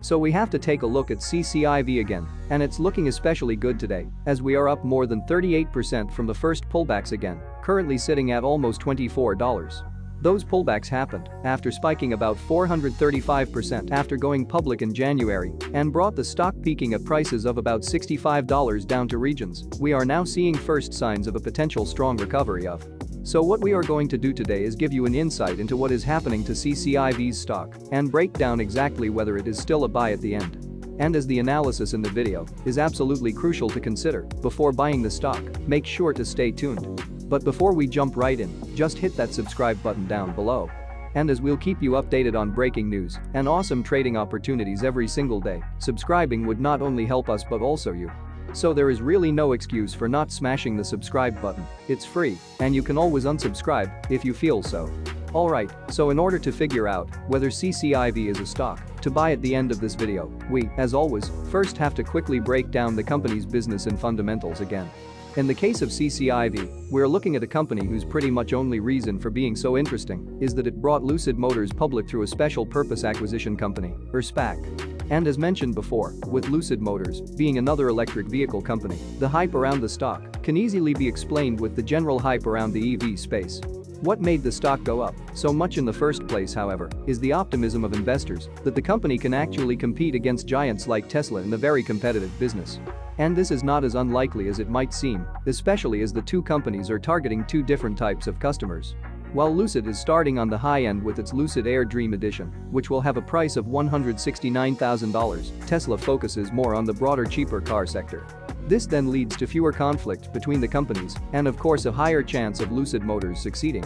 So we have to take a look at CCIV again, and it's looking especially good today, as we are up more than 38% from the first pullbacks again, currently sitting at almost $24. Those pullbacks happened after spiking about 435% after going public in January and brought the stock peaking at prices of about $65 down to regions we are now seeing first signs of a potential strong recovery of. So what we are going to do today is give you an insight into what is happening to CCIV's stock and break down exactly whether it is still a buy at the end. And as the analysis in the video is absolutely crucial to consider before buying the stock, make sure to stay tuned. But before we jump right in, just hit that subscribe button down below. And as we'll keep you updated on breaking news and awesome trading opportunities every single day, subscribing would not only help us but also you. So there is really no excuse for not smashing the subscribe button, it's free, and you can always unsubscribe if you feel so. Alright, so in order to figure out whether CCIV is a stock to buy at the end of this video, we, as always, first have to quickly break down the company's business and fundamentals again. In the case of CCIV, we're looking at a company whose pretty much only reason for being so interesting is that it brought Lucid Motors public through a special purpose acquisition company, or SPAC. And as mentioned before, with Lucid Motors being another electric vehicle company, the hype around the stock can easily be explained with the general hype around the EV space. What made the stock go up so much in the first place however is the optimism of investors that the company can actually compete against giants like Tesla in the very competitive business. And this is not as unlikely as it might seem, especially as the two companies are targeting two different types of customers. While Lucid is starting on the high end with its Lucid Air Dream Edition, which will have a price of $169,000, Tesla focuses more on the broader cheaper car sector. This then leads to fewer conflict between the companies and of course a higher chance of Lucid Motors succeeding.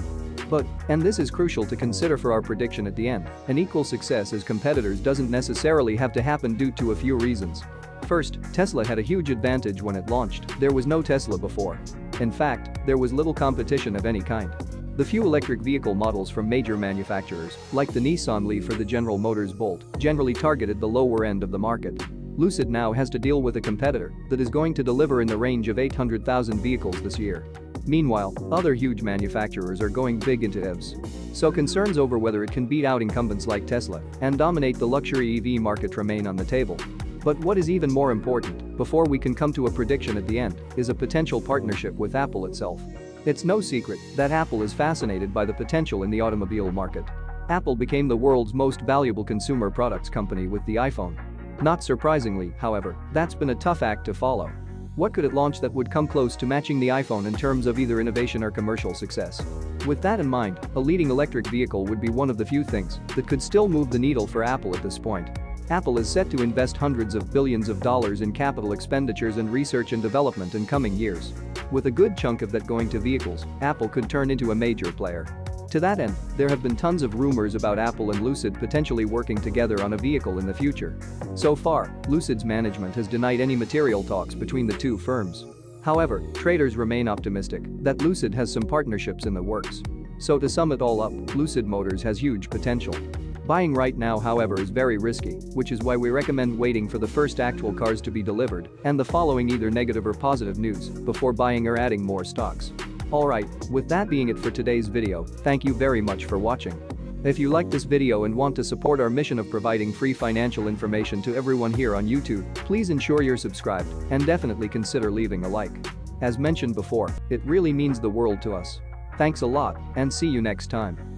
But, and this is crucial to consider for our prediction at the end, an equal success as competitors doesn't necessarily have to happen due to a few reasons. First, Tesla had a huge advantage when it launched, there was no Tesla before. In fact, there was little competition of any kind. The few electric vehicle models from major manufacturers, like the Nissan Leaf or the General Motors Bolt, generally targeted the lower end of the market. Lucid now has to deal with a competitor that is going to deliver in the range of 800,000 vehicles this year. Meanwhile, other huge manufacturers are going big into EVs. So concerns over whether it can beat out incumbents like Tesla and dominate the luxury EV market remain on the table. But what is even more important, before we can come to a prediction at the end, is a potential partnership with Apple itself. It's no secret that Apple is fascinated by the potential in the automobile market. Apple became the world's most valuable consumer products company with the iPhone. Not surprisingly, however, that's been a tough act to follow. What could it launch that would come close to matching the iPhone in terms of either innovation or commercial success? With that in mind, a leading electric vehicle would be one of the few things that could still move the needle for Apple at this point. Apple is set to invest hundreds of billions of dollars in capital expenditures and research and development in coming years. With a good chunk of that going to vehicles, Apple could turn into a major player. To that end, there have been tons of rumors about Apple and Lucid potentially working together on a vehicle in the future. So far, Lucid's management has denied any material talks between the two firms. However, traders remain optimistic that Lucid has some partnerships in the works. So to sum it all up, Lucid Motors has huge potential. Buying right now however is very risky, which is why we recommend waiting for the first actual cars to be delivered and the following either negative or positive news before buying or adding more stocks. Alright, with that being it for today's video, thank you very much for watching. If you like this video and want to support our mission of providing free financial information to everyone here on YouTube, please ensure you're subscribed and definitely consider leaving a like. As mentioned before, it really means the world to us. Thanks a lot and see you next time.